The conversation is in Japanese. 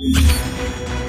you